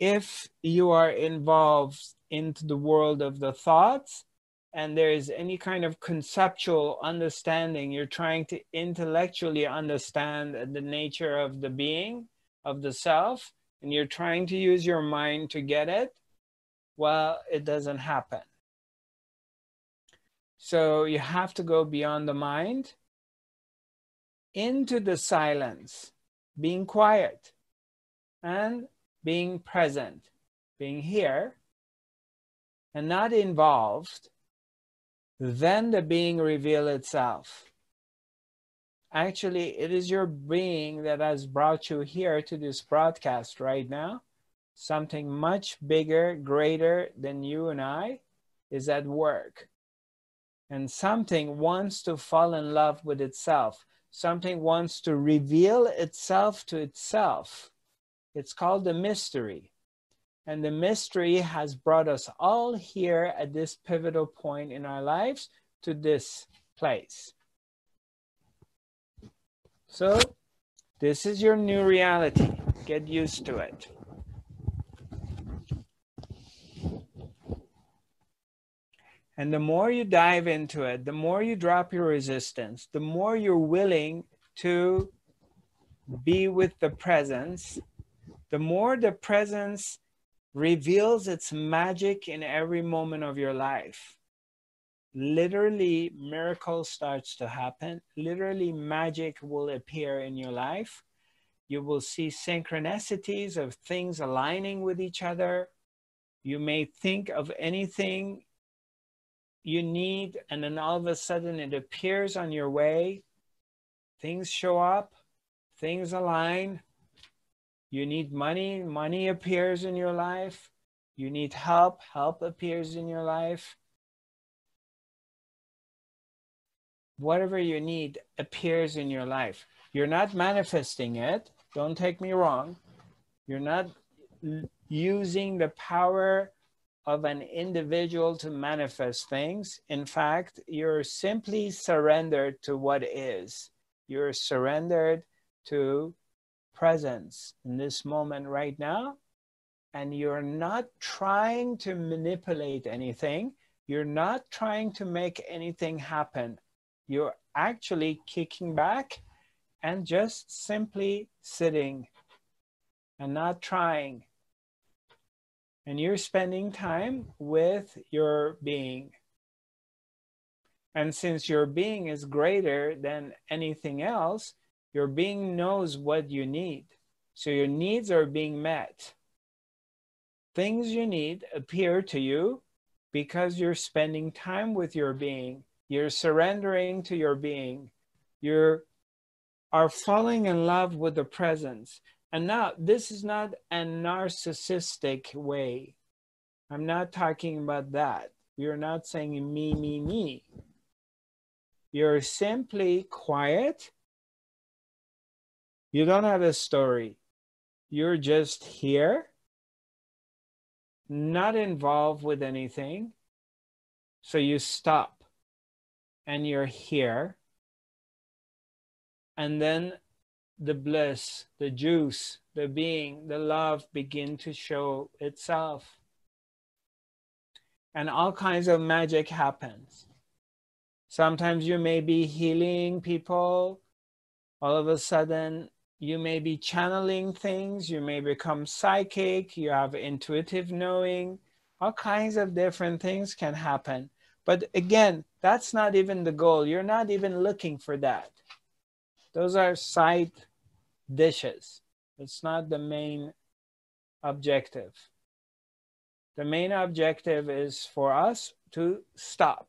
if you are involved into the world of the thoughts and there is any kind of conceptual understanding, you're trying to intellectually understand the nature of the being, of the self, and you're trying to use your mind to get it, well, it doesn't happen. So you have to go beyond the mind into the silence, being quiet and being present, being here and not involved, then the being reveal itself. Actually, it is your being that has brought you here to this broadcast right now. Something much bigger, greater than you and I is at work. And something wants to fall in love with itself. Something wants to reveal itself to itself it's called the mystery. And the mystery has brought us all here at this pivotal point in our lives to this place. So, this is your new reality. Get used to it. And the more you dive into it, the more you drop your resistance, the more you're willing to be with the presence the more the presence reveals its magic in every moment of your life literally miracles starts to happen. Literally magic will appear in your life. You will see synchronicities of things aligning with each other. You may think of anything you need and then all of a sudden it appears on your way. Things show up. Things align you need money, money appears in your life. You need help, help appears in your life. Whatever you need appears in your life. You're not manifesting it. Don't take me wrong. You're not using the power of an individual to manifest things. In fact, you're simply surrendered to what is. You're surrendered to presence in this moment right now. And you're not trying to manipulate anything. You're not trying to make anything happen. You're actually kicking back and just simply sitting and not trying. And you're spending time with your being. And since your being is greater than anything else, your being knows what you need. So your needs are being met. Things you need appear to you because you're spending time with your being. You're surrendering to your being. You are falling in love with the presence. And now, this is not a narcissistic way. I'm not talking about that. You're not saying me, me, me. You're simply quiet you don't have a story. You're just here, not involved with anything. So you stop and you're here. And then the bliss, the juice, the being, the love begin to show itself. And all kinds of magic happens. Sometimes you may be healing people. All of a sudden, you may be channeling things, you may become psychic, you have intuitive knowing, all kinds of different things can happen. But again, that's not even the goal. You're not even looking for that. Those are side dishes. It's not the main objective. The main objective is for us to stop,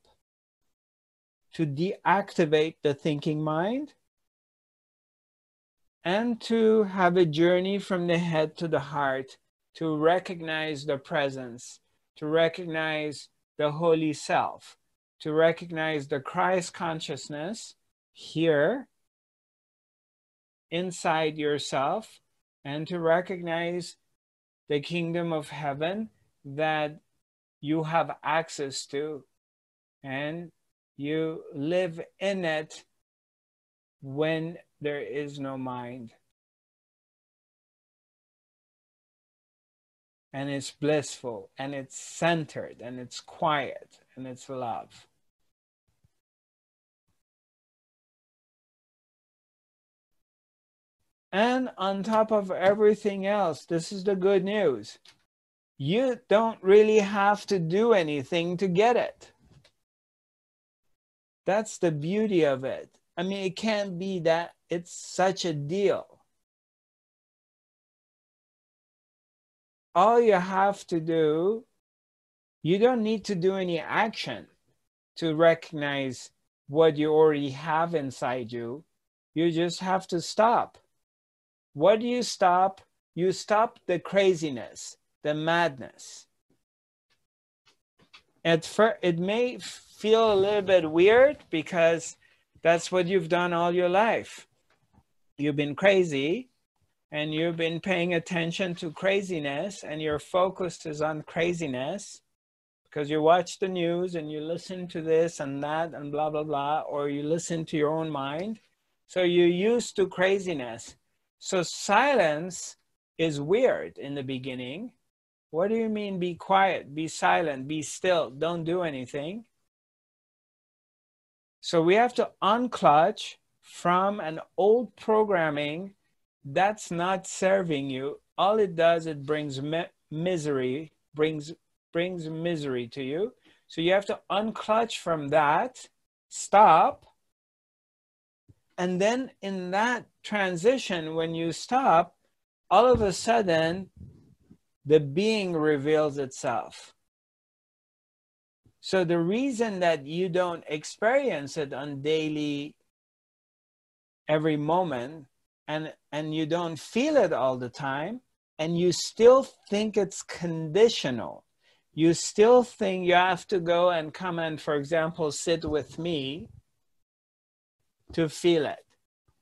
to deactivate the thinking mind and to have a journey from the head to the heart to recognize the presence, to recognize the holy self, to recognize the Christ consciousness here inside yourself, and to recognize the kingdom of heaven that you have access to and you live in it when there is no mind. and it's blissful and it's centered and it's quiet and it's love. And on top of everything else, this is the good news. You don't really have to do anything to get it. That's the beauty of it. I mean, it can't be that it's such a deal. All you have to do, you don't need to do any action to recognize what you already have inside you. You just have to stop what do you stop? You stop the craziness, the madness. At first, it may feel a little bit weird because that's what you've done all your life. You've been crazy and you've been paying attention to craziness and your focus is on craziness because you watch the news and you listen to this and that and blah, blah, blah, or you listen to your own mind. So you're used to craziness. So silence is weird in the beginning. What do you mean be quiet, be silent, be still, don't do anything? So we have to unclutch from an old programming that's not serving you. All it does, it brings mi misery, brings brings misery to you. So you have to unclutch from that, stop, and then in that transition, when you stop, all of a sudden, the being reveals itself. So the reason that you don't experience it on daily, every moment, and, and you don't feel it all the time, and you still think it's conditional. You still think you have to go and come and, for example, sit with me to feel it.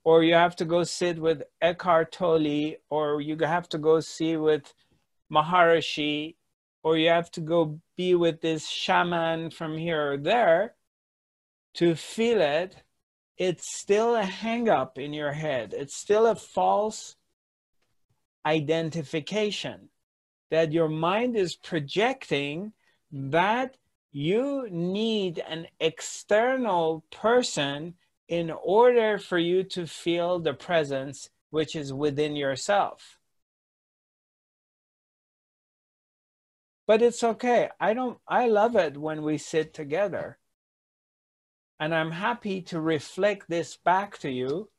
Or you have to go sit with Eckhart Tolle, or you have to go see with Maharishi, or you have to go be with this shaman from here or there to feel it. It's still a hang up in your head. It's still a false identification that your mind is projecting that you need an external person in order for you to feel the presence which is within yourself. But it's okay. I don't I love it when we sit together. And I'm happy to reflect this back to you,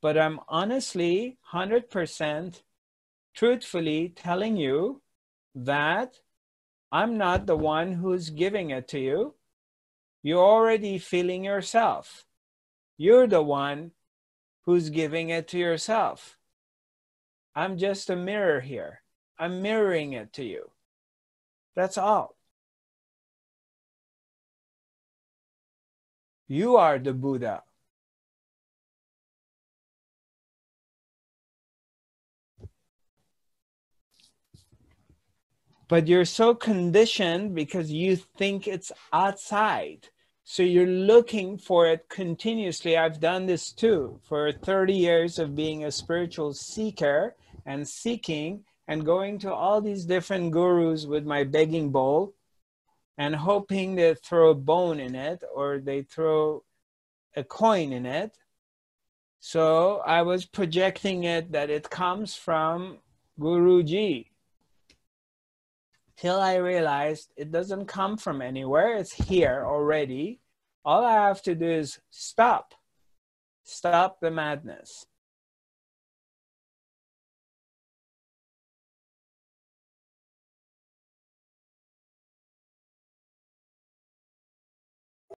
but I'm honestly 100% truthfully telling you that I'm not the one who's giving it to you. You're already feeling yourself. You're the one who's giving it to yourself. I'm just a mirror here. I'm mirroring it to you. That's all. You are the Buddha. But you're so conditioned because you think it's outside. So you're looking for it continuously. I've done this too for 30 years of being a spiritual seeker and seeking and going to all these different gurus with my begging bowl and hoping they throw a bone in it or they throw a coin in it. So I was projecting it that it comes from Guruji. Till I realized it doesn't come from anywhere, it's here already all I have to do is stop, stop the madness.